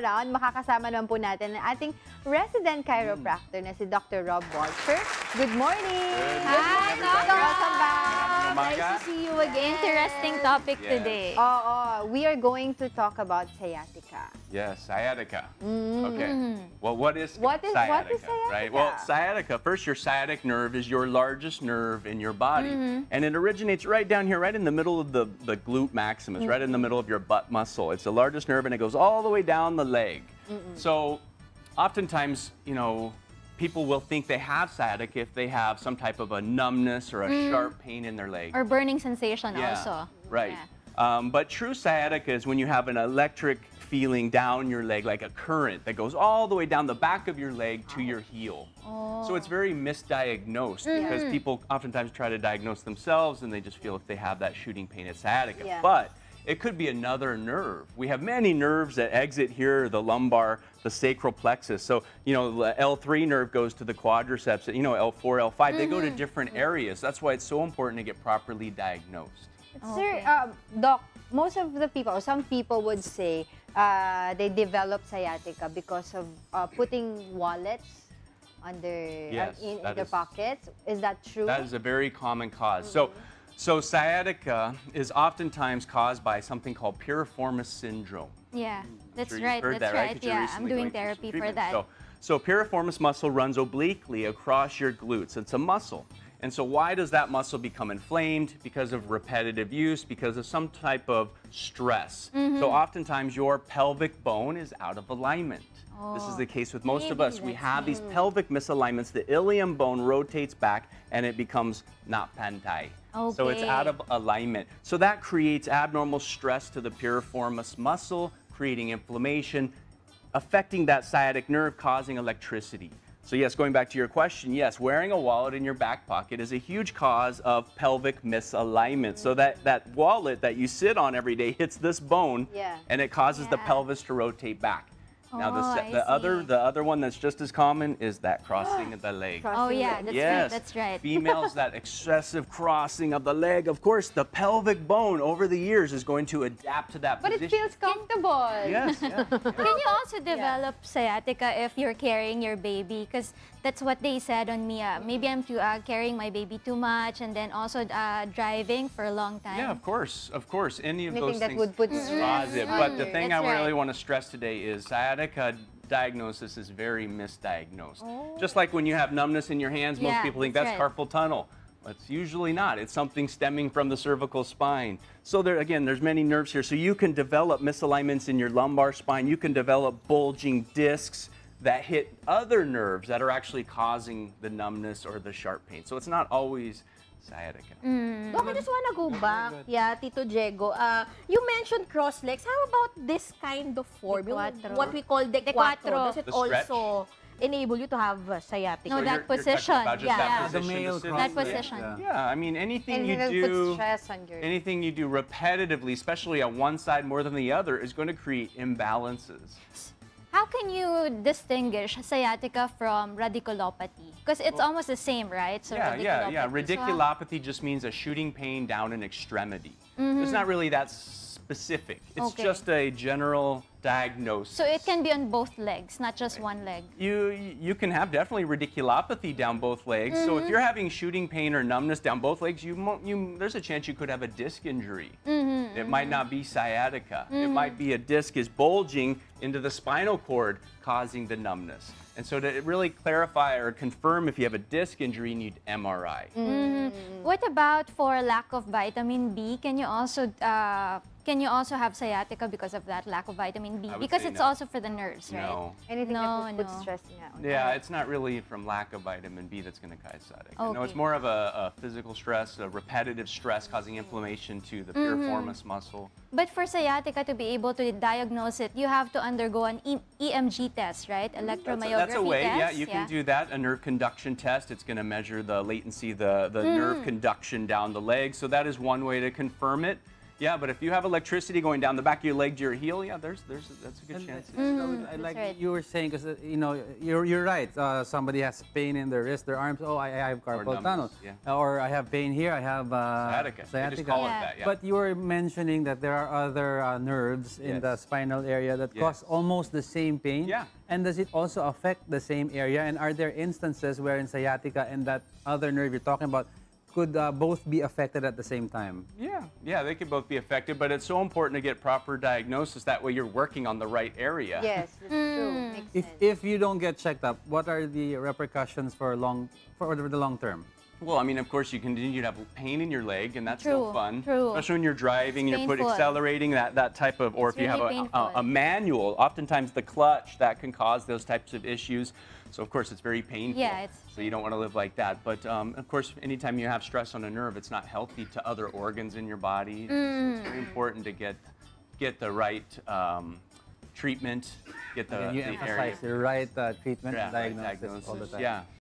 around, makakasama naman po natin ang ating resident chiropractor na si Dr. Rob Walcher. Good morning! Hi, Doc! Welcome back! Nice to see you again. Interesting topic Yes. today. Oo, we are going to talk about sciatica. Yes, sciatica. Mm. Okay. Well, what is What is- sciatica? what is Right. Well, sciatica? sciatica. First, your sciatic nerve is your largest nerve in your body, Mm-hmm. and it originates right down here, right in the middle of the the glute maximus, right in the middle of your butt muscle. It's the largest nerve, and it goes all the way down the leg. So, oftentimes, you know. People will think they have sciatica if they have some type of a numbness or a sharp pain in their leg. Or burning sensation Yeah, also. Right. Yeah. Um, but true sciatica is when you have an electric feeling down your leg, like a current that goes all the way down the back of your leg to your heel. Oh. So it's very misdiagnosed because people oftentimes try to diagnose themselves and they just feel if they have that shooting pain, it's sciatica. Yeah. But it could be another nerve. We have many nerves that exit here, the lumbar, the sacral plexus. So, you know, the L3 nerve goes to the quadriceps, you know, L4, L5, they go to different areas. That's why it's so important to get properly diagnosed. Sir, Okay. um, Doc, most of the people, or some people would say uh, they develop sciatica because of uh, putting wallets on their, Yes, uh, in, in their is- pockets. Is that true? That is a very common cause. So, so sciatica is oftentimes caused by something called piriformis syndrome. Yeah, that's Sure right. heard That's that, right? right. Yeah, I'm doing going through some therapy for that. So, so piriformis muscle runs obliquely across your glutes. It's a muscle. And so why does that muscle become inflamed? Because of repetitive use, because of some type of stress. Mm-hmm. So oftentimes your pelvic bone is out of alignment. This is the case with most of us. We have these pelvic misalignments. The ilium bone rotates back and it becomes not pantai. So it's out of alignment. So that creates abnormal stress to the piriformis muscle, creating inflammation, affecting that sciatic nerve, causing electricity. So yes, going back to your question, yes, wearing a wallet in your back pocket is a huge cause of pelvic misalignment. So that, that wallet that you sit on every day hits this bone Yeah. and it causes the pelvis to rotate back. Now the, Oh, se- I the other the other one that's just as common is that crossing of the leg. Cross- Oh yeah, the- that's yes. right. That's right. Females, that excessive crossing of the leg. Of course, the pelvic bone over the years is going to adapt to that but it feels comfortable. Yes, yeah. Can you also develop sciatica if you're carrying your baby? Because that's what they said on me. Uh, maybe I'm too, uh, carrying my baby too much, and then also uh, driving for a long time. Yeah, of course, of course. Any of Anything those that things would put cause stress it. on But the thing That's I really want to stress today is sciatica diagnosis is very misdiagnosed. Oh. Just like when you have numbness in your hands, most Yeah, people think that's that's right. carpal tunnel. But it's usually not. It's something stemming from the cervical spine. So there again, there's many nerves here. So you can develop misalignments in your lumbar spine. You can develop bulging discs that hit other nerves that are actually causing the numbness or the sharp pain. So it's not always sciatica. Mm. Doc, I just wanna go back. Yeah, Tito Diego. Uh, you mentioned cross legs. How about this kind of form? De Yung. What we call de De quattro. quattro. Does it The stretch? also enable you to have uh, sciatica? No, So that you're- you're position. Yeah. that Yeah, the position to male sit cross? That position. yeah. Yeah, I mean anything And you do, stress on your... anything you do repetitively, especially on one side more than the other, is going to create imbalances. How can you distinguish sciatica from radiculopathy? Because it's almost the same, right? So yeah, yeah, yeah. radiculopathy. So just means a shooting pain down an extremity. It's mm-hmm. not really that specific. It's Okay. just a general diagnosis. So it can be on both legs, not just one leg. you you can have definitely radiculopathy down both legs. So Mm-hmm. if you're having shooting pain or numbness down both legs, you, you there's a chance you could have a disc injury. Mm-hmm, It might not be sciatica. It might be a disc is bulging into the spinal cord, causing the numbness. And so to really clarify or confirm if you have a disc injury, you need MRI. What about for lack of vitamin B? Can you also uh, can you also have sciatica because of that lack of vitamin B? I would Because it's no. also for the nerves, right? No. Anything No, that would put no. stress yeah, on Yeah, it's not really from lack of vitamin B that's going to cause sciatica. No, it's more of a, a physical stress, a repetitive stress causing inflammation to the piriformis mm-hmm. muscle. But for sciatica to be able to diagnose it, you have to undergo an e- EMG test, right? Mm, that's a, Electromyography that's a way, test. yeah, you can do that. A nerve conduction test. It's going to measure the latency, the, the nerve mm. conduction down the leg. So that is one way to confirm it. Yeah, but if you have electricity going down the back of your leg to your heel, yeah, there's there's that's a good And chance. I- you know, I like right. you were saying because you know you're you're right. Uh, somebody has pain in their wrist, their arms. Oh, I, I have carpal tunnel, numbness, yeah. or I have pain here. I have uh, Sciatica. They just sciatica. call Yeah. it that. Yeah. But you were mentioning that there are other uh, nerves in the spinal area that Yes. cause almost the same pain. Yeah. And does it also affect the same area? And are there instances where in sciatica and that other nerve you're talking about could uh, both be affected at the same time? Yeah, yeah, they could both be affected, but it's so important to get proper diagnosis. That way, you're working on the right area. Yes, that's true. Makes If, sense. if you don't get checked up, what are the repercussions for long for the long term? Well, I mean, of course, you continue to have pain in your leg, and that's no True, fun. true. Especially when you're driving, It's you're put accelerating that that type of, or It's if you have a, a, a manual, oftentimes the clutch that can cause those types of issues. So of course, it's very painful. Yeah, it's- So you don't want to live like that. But um, of course, anytime you have stress on a nerve, it's not healthy to other organs in your body. So it's very important to get get the right um, treatment, get the, Again, you the emphasize area. the right uh, treatment Yeah, and right diagnosis, all the time. Yeah.